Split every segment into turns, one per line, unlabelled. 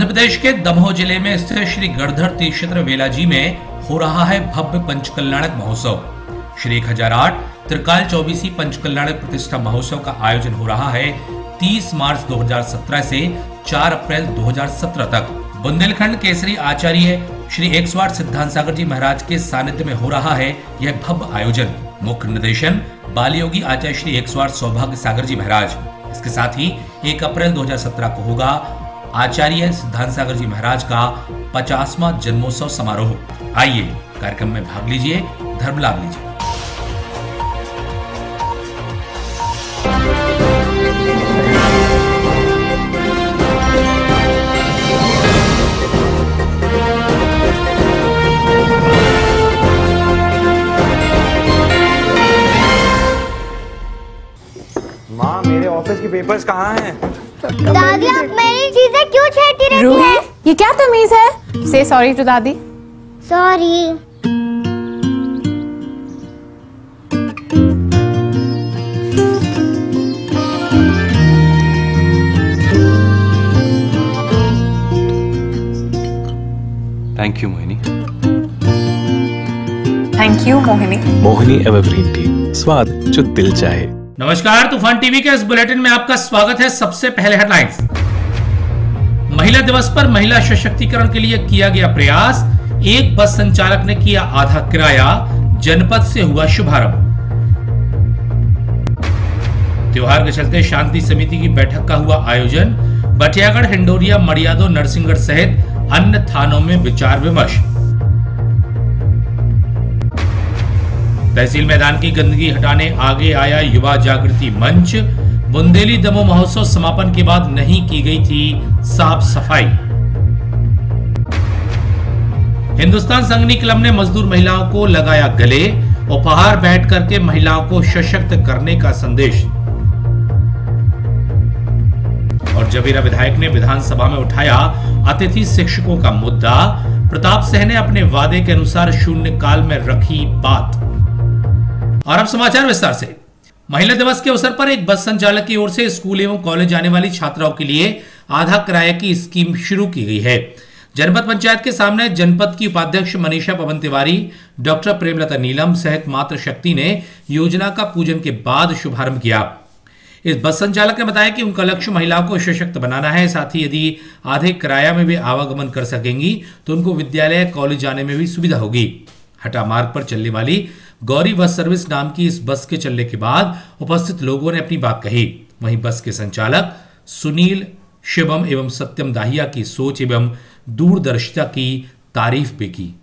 मध्य प्रदेश के दमोह ज़िले में स्थित श्री गढ़धर तीर्थ क्षेत्र वेलाजी में हो रहा है भव्य पंचकल्याणक महोत्सव। श्री एक हज़ार आठ त्रिकाल चौबीसी पंचकल्याणक प्रतिष्ठा महोत्सव का आयोजन हो रहा है 30 मार्च 2017 से 4 अप्रैल 2017 तक। बुंदेलखंड केसरी आचार्य श्री एक सिद्धांत सागर जी महाराज के सानिध्य में हो रहा है यह भव्य आयोजन। मुख्य निर्देशन बाल योगी आचार्य श्री एक सौभाग्य सागर जी महाराज। इसके साथ ही 1 अप्रैल 2017 को होगा आचार्य सिद्धांत सागर जी महाराज का पचासवा जन्मोत्सव समारोह। आइए, कार्यक्रम में भाग लीजिए धर्म लाभ लीजिए।
माँ, मेरे ऑफ़िस के पेपर्स कहाँ हैं?
दादी आप मेरी चीज़ें क्यों छेड़ती रहती
रूही
हैं?
ये क्या तमीज है? से सॉरी टू दादी।
Sorry
thank you Mohini
thank you Mohini
Mohini evergreen tea स्वाद जो दिल चाहे
नमस्कार, तूफ़ान टीवी के इस बुलेटिन में आपका स्वागत है। सबसे पहले हेडलाइंस महिला दिवस पर महिला सशक्तिकरण के लिए किया गया प्रयास। एक बस संचालक ने किया आधा किराया। जनपद से हुआ शुभारंभ। त्योहार के चलते शांति समिति की बैठक का हुआ आयोजन। बटियागढ़, हिंडोरिया, मरियादो, नरसिंहगढ़ सहित अन्य थानों में विचार विमर्श। तहसील मैदान की गंदगी हटाने आगे आया युवा जागृति मंच। बुंदेली दमो महोत्सव समापन के बाद नहीं की गई थी साफ़ सफ़ाई। हिंदुस्तान संगनी क्लब ने मजदूर महिलाओं को लगाया गले, उपहार बैठ करके महिलाओं को सशक्त करने का संदेश। और जबीरा विधायक ने विधानसभा में उठाया अतिथि शिक्षकों का मुद्दा, प्रताप सिंह ने अपने वादे के अनुसार शून्य काल में रखी बात। और अब समाचार विस्तार से। महिला दिवस के अवसर पर एक बस संचालक की ओर से स्कूल एवं कॉलेज जाने वाली छात्राओं के लिए आधा किराया की स्कीम शुरू की गई है। जनपद पंचायत के सामने जनपद की उपाध्यक्ष मनीषा पवन तिवारी, डॉक्टर प्रेमलता नीलम सहित मातृ शक्ति ने योजना का पूजन के बाद शुभारंभ किया। इस बस संचालक ने बताया कि उनका लक्ष्य महिलाओं को सशक्त बनाना है। साथ ही यदि आधे किराया में भी आवागमन कर सकेंगी तो उनको विद्यालय कॉलेज जाने में भी सुविधा होगी। हटा मार्ग पर चलने वाली गौरी बस सर्विस नाम की इस बस के चलने के बाद उपस्थित लोगों ने अपनी बात कही वहीं बस के संचालक सुनील शिवम एवं सत्यम दाहिया की सोच एवं दूरदर्शिता की तारीफ़ भी की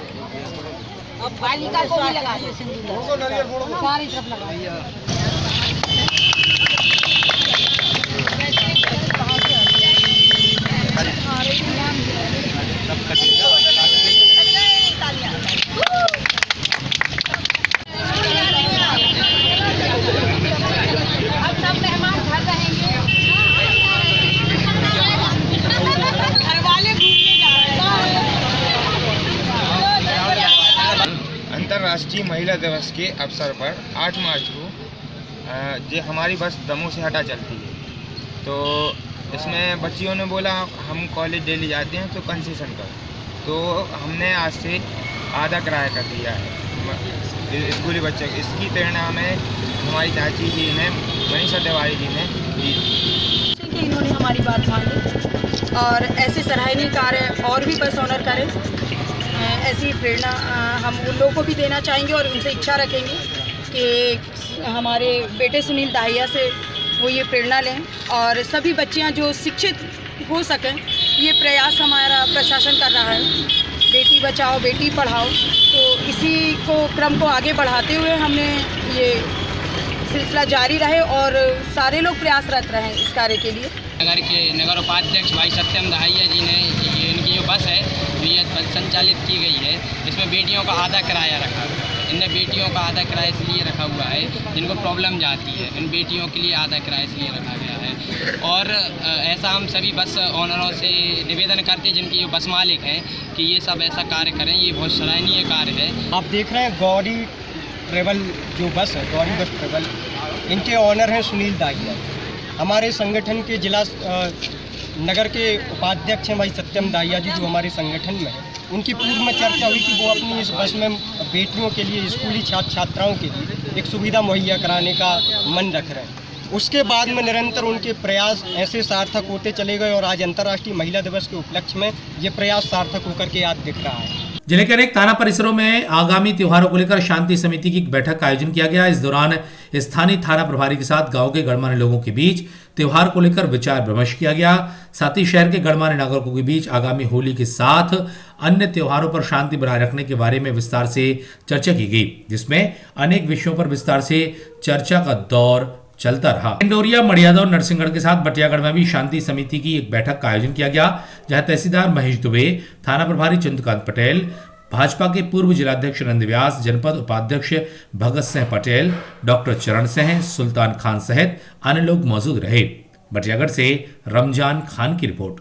अब बालिका को भी लगा दो सारी तरफ़ लगा दो। अब सब मेहमान घर रहेंगे घर वाले घूमने जा रहे हैं
अंतर्राष्ट्रीय महिला दिवस के अवसर पर 8 मार्च को जो हमारी बस दमोह से हटा चलती है। तो इसमें बच्चियों ने बोला, हम कॉलेज डेली जाते हैं तो कंसेशन करो। तो हमने आज से आधा किराया कर दिया है। स्कूली बच्चे, इसकी प्रेरणा हमें हमारी चाची जी ने, मनीषा तिवारी जी ने दी
कि इन्होंने हमारी बात मानी और ऐसे सराहनीय कार्य और भी बस ऑनर करें। ऐसी प्रेरणा हम उन लोगों को भी देना चाहेंगे और उनसे इच्छा रखेंगे कि हमारे बेटे सुनील दाहिया से वो ये प्रेरणा लें और सभी बच्चियाँ जो शिक्षित हो सकें, ये प्रयास हमारा प्रशासन कर रहा है। बेटी बचाओ, बेटी पढ़ाओ तो इसी को क्रम को आगे बढ़ाते हुए हमने ये सिलसिला जारी रहे और सारे लोग प्रयासरत रहें इस कार्य के लिए।
नगर के नगर उपाध्यक्ष भाई सत्यम दहाइया जी ने ये इनकी जो बस है जो ये संचालित की गई है। इसमें बेटियों का आधा किराया रखा है। इनने बेटियों का आधा किराया इसलिए रखा हुआ है, जिनको प्रॉब्लम जाती है। इन बेटियों के लिए आधा किराया इसलिए रखा गया है। और ऐसा हम सभी बस ऑनरों से निवेदन करते हैं, जिनकी जो बस मालिक हैं, कि ये सब ऐसा कार्य करें। ये बहुत सराहनीय कार्य है।
आप देख रहे हैं गौरी ट्रेवल जो बस है, गौरी बस ट्रेवल इनके ऑनर हैं सुनील दाहिया हमारे संगठन के जिला नगर के उपाध्यक्ष हैं भाई सत्यम दाहिया जी, जो हमारे संगठन में उनकी पूर्व में चर्चा हुई कि वो अपनी इस बस में बेटियों के लिए, स्कूली छात्र छात्राओं के लिए एक सुविधा मुहैया कराने का मन रख रहे हैं। उसके बाद में निरंतर उनके प्रयास ऐसे सार्थक होते चले गए और आज अंतर्राष्ट्रीय महिला दिवस के उपलक्ष्य में ये प्रयास सार्थक होकर के आज दिख रहा है।
ज़िले के अनेक थाना परिसरों में आगामी त्योहारों को लेकर शांति समिति की बैठक का आयोजन किया गया। इस दौरान स्थानीय थाना प्रभारी के साथ गाँव के गणमान्य लोगों के बीच त्योहार को लेकर विचार विमर्श किया गया। साथ ही शहर के गणमान्य नागरिकों के बीच आगामी होली के साथ अन्य त्योहारों पर शांति बनाए रखने के बारे में विस्तार से चर्चा की गई, जिसमें अनेक विषयों पर विस्तार से चर्चा का दौर चलता रहा। इंडोरिया मड़ियादा और नरसिंहगढ़ के साथ बटियागढ़ में भी शांति समिति की एक बैठक का आयोजन किया गया, जहाँ तहसीलदार महेश दुबे, थाना प्रभारी चंद्रकांत पटेल, भाजपा के पूर्व जिलाध्यक्ष नंद व्यास, जनपद उपाध्यक्ष भगत सिंह पटेल, डॉक्टर चरण सिंह, सुल्तान खान सहित अन्य लोग मौजूद रहे। बटियागढ़ से रमज़ान खान की रिपोर्ट।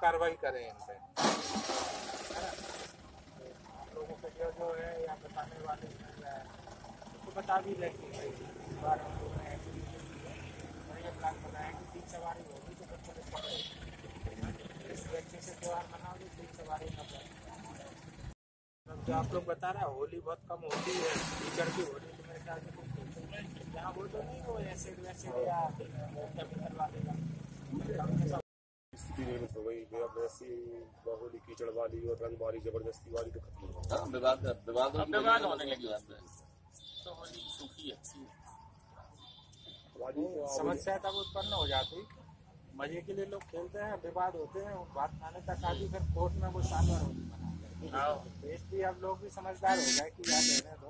कार्रवाई करें इन पे है ना? आप लोगों को जो जो है या बताने वाले मिल रहा है उसको बता भी दें कि भाई इस बार हम लोग ने ऐसी और ये प्लान बनाया कि तीन सवारी होगी तो बच्चों को पकड़े इस अच्छे से त्यौहार मनाओगे तीन सवारी न जो आप लोग बता रहे हैं होली बहुत कम होती है। टीचर की होली तो मेरे ख्याल से कुछ यहाँ वो तो नहीं हो एसिड वैसिड या केमिकल वाले का
हो गई। ऐसी होली कीचड़ वाली और रंग वाली ज़बरदस्ती वाली तो खत्म हो गई। विवाद
होने लगी तो होली सूखी है समस्या तब उत्पन्न हो जाती। मज़े के लिए लोग खेलते हैं विवाद होते हैं बात आने तक आती फिर कोर्ट में वो साल भर होली मनाते हैं तो अब लोग भी समझदार हो गए कि यार रहने दो।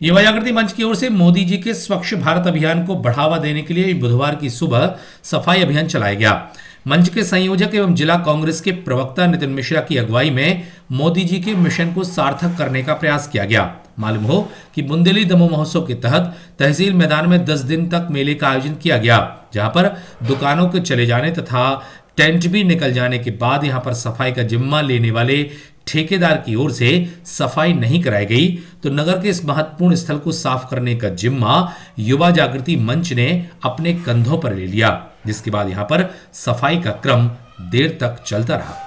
युवा जागृति मंच की ओर से मोदी जी के स्वच्छ भारत अभियान को बढ़ावा देने के लिए बुधवार की सुबह सफ़ाई अभियान चलाया गया। मंच के संयोजक एवं जिला कांग्रेस के प्रवक्ता नितिन मिश्रा की अगुवाई में मोदी जी के मिशन को सार्थक करने का प्रयास किया गया। मालूम हो कि बुंदेली दमो महोत्सव के तहत तहसील मैदान में 10 दिन तक मेले का आयोजन किया गया, जहाँ पर दुकानों के चले जाने तथा टेंट भी निकल जाने के बाद यहाँ पर सफ़ाई का जिम्मा लेने वाले ठेकेदार की ओर से सफ़ाई नहीं कराई गई। तो नगर के इस महत्वपूर्ण स्थल को साफ़ करने का जिम्मा युवा जागृति मंच ने अपने कंधों पर ले लिया। जिसके बाद यहाँ पर सफ़ाई का क्रम देर तक चलता रहा।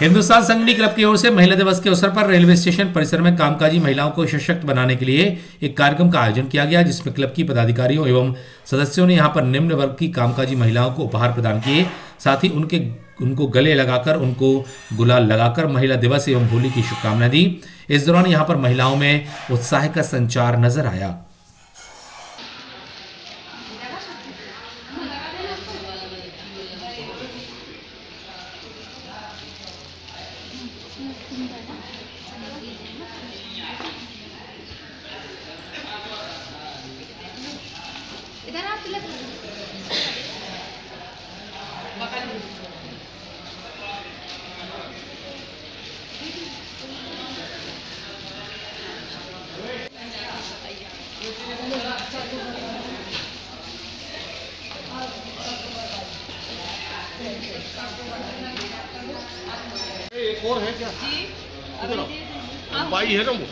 हिंदुस्तान संगनी क्लब की ओर से महिला दिवस के अवसर पर रेलवे स्टेशन परिसर में कामकाजी महिलाओं को सशक्त बनाने के लिए एक कार्यक्रम का आयोजन किया गया, जिसमें क्लब की पदाधिकारियों एवं सदस्यों ने यहाँ पर निम्न वर्ग की कामकाजी महिलाओं को उपहार प्रदान किए। साथ ही उनके, उनको गले लगाकर, उनको गुलाल लगाकर महिला दिवस एवं होली की शुभकामनाएँ दी। इस दौरान यहाँ पर महिलाओं में उत्साह का संचार नज़र आया।
एक और है क्या जी इधर आओ बाई है ना वो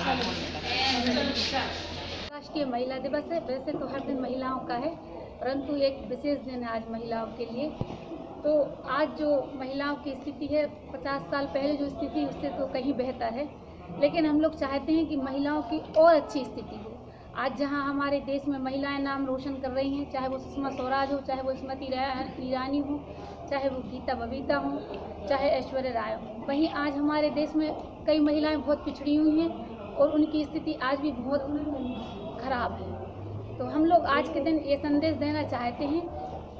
हाँ,
राष्ट्रीय महिला दिवस है वैसे तो हर दिन महिलाओं का है परंतु एक विशेष दिन है आज महिलाओं के लिए। तो आज जो महिलाओं की स्थिति है, पचास साल पहले जो स्थिति उससे तो कहीं बेहतर है। लेकिन हम लोग चाहते हैं कि महिलाओं की और अच्छी स्थिति हो। आज जहाँ हमारे देश में महिलाएँ नाम रोशन कर रही हैं, चाहे वो सुषमा स्वराज हो, चाहे वो स्मृति ईरानी हो, चाहे वो गीता बबीता हो, चाहे ऐश्वर्या राय हो, वहीं आज हमारे देश में कई महिलाएँ बहुत पिछड़ी हुई हैं और उनकी स्थिति आज भी बहुत खराब है। तो हम लोग आज के दिन ये संदेश देना चाहते हैं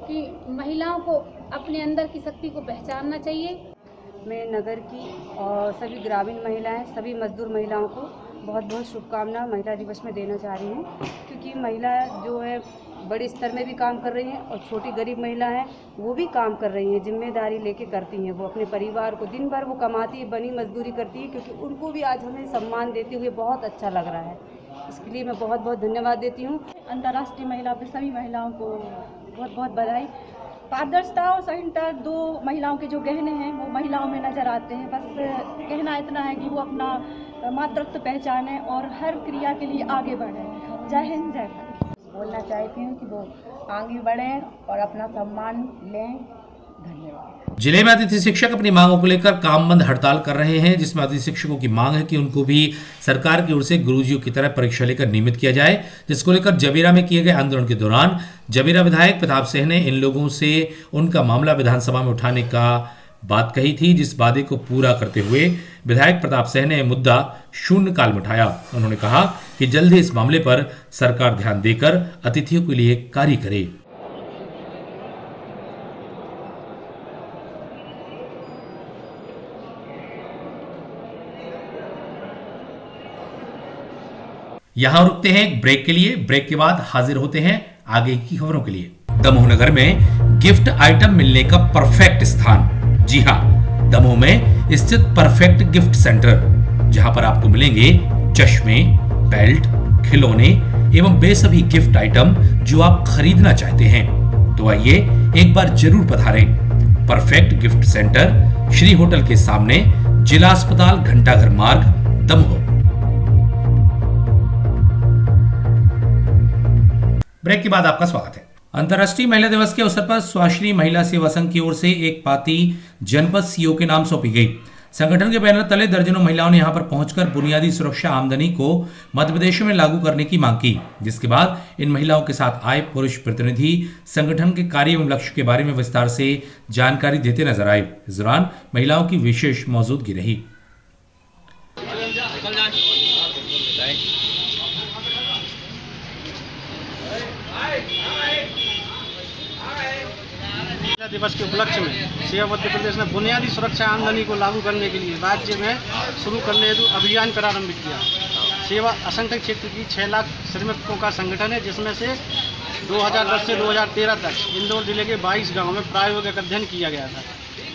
कि महिलाओं को अपने अंदर की शक्ति को पहचानना चाहिए।
मैं नगर की और सभी ग्रामीण महिलाएँ, सभी मजदूर महिलाओं को बहुत बहुत शुभकामना महिला दिवस में देना चाह रही हूँ, क्योंकि महिला जो है बड़े स्तर में भी काम कर रही हैं और छोटी गरीब महिला हैं वो भी काम कर रही हैं, ज़िम्मेदारी लेके करती हैं, वो अपने परिवार को दिन भर वो कमाती है, बनी मजदूरी करती है, क्योंकि उनको भी आज हमें सम्मान देते हुए बहुत अच्छा लग रहा है। इसके लिए मैं बहुत बहुत धन्यवाद देती हूँ।
अंतर्राष्ट्रीय महिला सभी महिलाओं को बहुत बहुत बधाई। पारदर्शिता और सहिष्णुता दो महिलाओं के जो गहने हैं, वो महिलाओं में नज़र आते हैं। बस कहना इतना है कि वो अपना मातृत्व पहचाने और हर क्रिया के लिए आगे बढ़ें। जय हिंद, जय भारत।
बोलना चाहती हूँ कि वो आगे बढ़ें और अपना सम्मान लें। धन्यवाद।
ज़िले में अतिथि शिक्षक अपनी मांगों को लेकर काम बंद हड़ताल कर रहे हैं, जिसमें अतिथि शिक्षकों की मांग है कि उनको भी सरकार की ओर से गुरुजियों की तरह परीक्षा लेकर नियमित किया जाए, जिसको लेकर जबीरा में किए गए आंदोलन के दौरान जबीरा विधायक प्रताप सिंह ने इन लोगों से उनका मामला विधानसभा में उठाने का बात कही थी, जिस वादे को पूरा करते हुए विधायक प्रताप सिंह ने मुद्दा शून्य काल में उठाया उन्होंने कहा कि जल्द ही इस मामले पर सरकार ध्यान देकर अतिथियों के लिए कार्य करे। यहाँ रुकते हैं एक ब्रेक के लिए, ब्रेक के बाद हाजिर होते हैं आगे की खबरों के लिए। दमोह नगर में गिफ्ट आइटम मिलने का परफेक्ट स्थान। जी हाँ दमोह में स्थित परफेक्ट गिफ्ट सेंटर, जहाँ पर आपको मिलेंगे चश्मे, बेल्ट, खिलौने एवं बेसभी गिफ्ट आइटम जो आप खरीदना चाहते हैं। तो आइए एक बार ज़रूर पधारें। Perfect gift centre, Shri hotel के सामने, जिला अस्पताल घंटाघर मार्ग, दमोह। ब्रेक के बाद आपका स्वागत है। अंतर्राष्ट्रीय महिला दिवस के अवसर पर स्वाश्री महिला सेवा संघ की ओर से एक पाती जनपद सीओ के नाम सौंपी गई। संगठन के बैनर तले दर्जनों महिलाओं ने यहाँ पर पहुंचकर बुनियादी सुरक्षा आमदनी को मध्य प्रदेश में लागू करने की मांग की, जिसके बाद इन महिलाओं के साथ आए पुरुष प्रतिनिधि संगठन के कार्य एवं लक्ष्य के बारे में विस्तार से जानकारी देते नज़र आए। इस दौरान महिलाओं की विशेष मौजूदगी रही
महिला दिवस के उपलक्ष्य में सेवा मध्य प्रदेश ने बुनियादी सुरक्षा आमदनी को लागू करने के लिए राज्य में शुरू करने हेतु अभियान प्रारंभ किया। सेवा असंगठित क्षेत्र की छः लाख श्रमिकों का संगठन है, जिसमें से 2010 से 2013 तक इंदौर ज़िले के 22 गाँवों में प्रायोगिक अध्ययन किया गया था,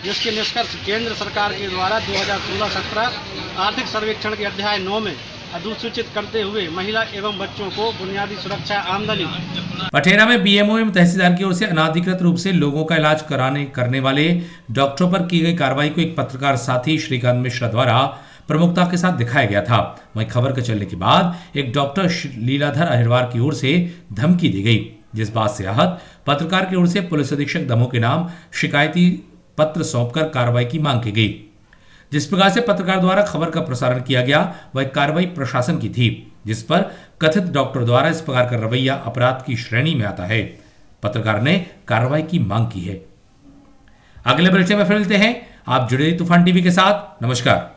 जिसके निष्कर्ष केंद्र सरकार के द्वारा 2016-17 आर्थिक सर्वेक्षण के अध्याय नौ में अधिसूचित करते हुए महिला एवं बच्चों को बुनियादी सुरक्षा आमदनी।
पटेरा में बीएमओ एवं तहसीलदार की ओर से अनाधिकृत रूप से लोगों का इलाज कराने, करने वाले डॉक्टरों पर की गई कार्रवाई को एक पत्रकार साथी श्रीकांत मिश्रा द्वारा प्रमुखता के साथ दिखाया गया था। वहीं खबर के चलने के बाद एक डॉक्टर लीलाधर अहिरवार की ओर से धमकी दी गई, जिस बात से आहत पत्रकार की ओर से पुलिस अधीक्षक दमोह के नाम शिकायती पत्र सौंपकर कार्रवाई की मांग की गई। जिस प्रकार से पत्रकार द्वारा खबर का प्रसारण किया गया, वह कार्रवाई प्रशासन की थी, जिस पर कथित डॉक्टर द्वारा इस प्रकार का रवैया अपराध की श्रेणी में आता है। पत्रकार ने कार्रवाई की मांग की है। अगले परिचय में फिर मिलते हैं। आप जुड़े तूफ़ान टीवी के साथ। नमस्कार।